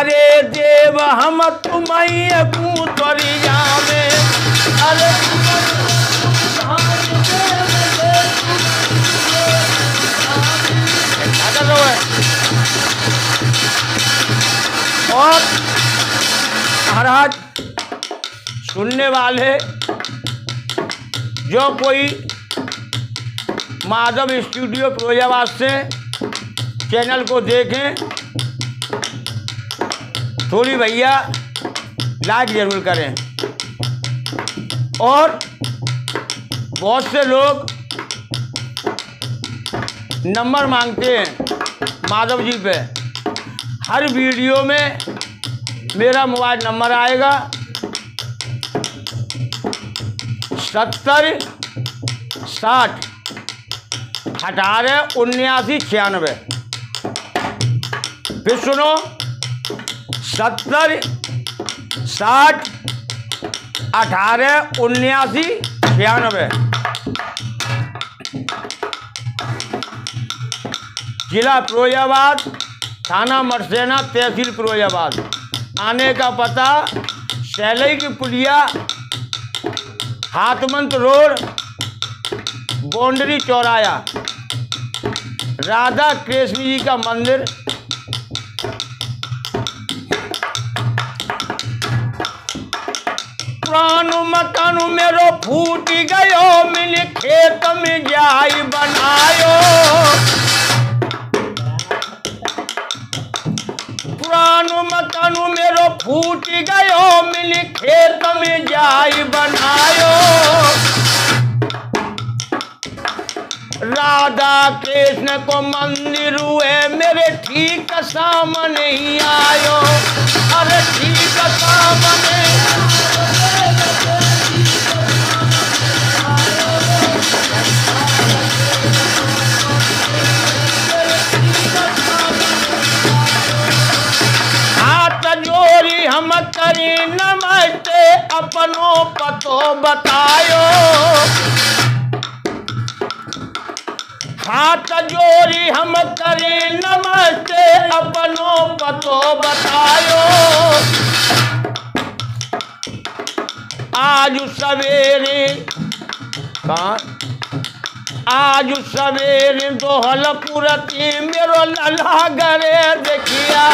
अरे देव, हम तुम्हें कूतरिया में अरे? और महाराज, सुनने वाले, जो कोई माधव स्टूडियो फिरोजाबाद से चैनल को देखें थोड़ी भैया लाइक ज़रूर करें। और बहुत से लोग नंबर मांगते हैं माधव जी पे। हर वीडियो में मेरा मोबाइल नंबर आएगा। सत्तर साठ अठारह उन्यासी छियानवे। फिर सुनो। सत्तर साठ, अठारह, उन्यासी, छियानवे। जिला फिरोजाबाद, थाना मरसेना, तहसील फिरोजाबाद। आने का पता, शैलई की पुलिया, हाथमंत रोड बाउंड्री चौराया। राधा कृष्ण जी का मंदिर पुरानो मकान मेरो फूट गयो, मिल खेत में जाई बनायो। पुरानो मकान मेरो फूट गयो, मिल खेत में जाई बनायो। राधा कृष्ण को मंदिर हुए, मेरे ठीक सामने ही आयो। अरे ठीक सामने हम करी नमस्ते अपनो पतो बतायो। हाथ जोड़ी हम करी नमस्ते अपनो पतो बतायो। आज सवेरे आज सवेरे दोहल पुरती मेरो लला गरे देखी आयो